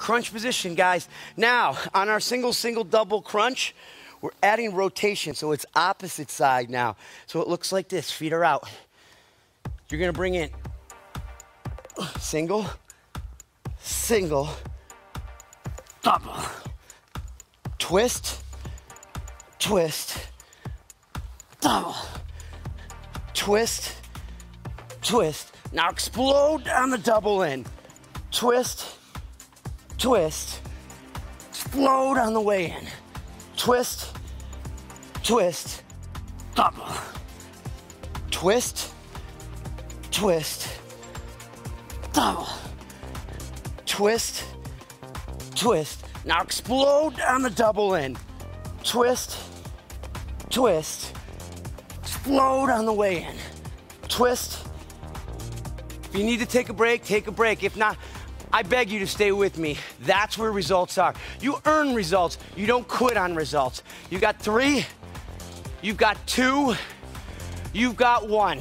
Crunch position, guys. Now, on our single, single, double crunch, we're adding rotation, so it's opposite side now. So it looks like this, feet are out. You're gonna bring in single, single, double, twist, twist, double, twist, twist. Now explode on the double in. Twist, twist, explode on the way in. Twist, twist, double. Twist, twist, double. Twist, twist. Now explode on the double in. Twist, twist, explode on the way in. Twist. If you need to take a break, take a break. If not, I beg you to stay with me. That's where results are. You earn results, you don't quit on results. You got three, you've got two, you've got one.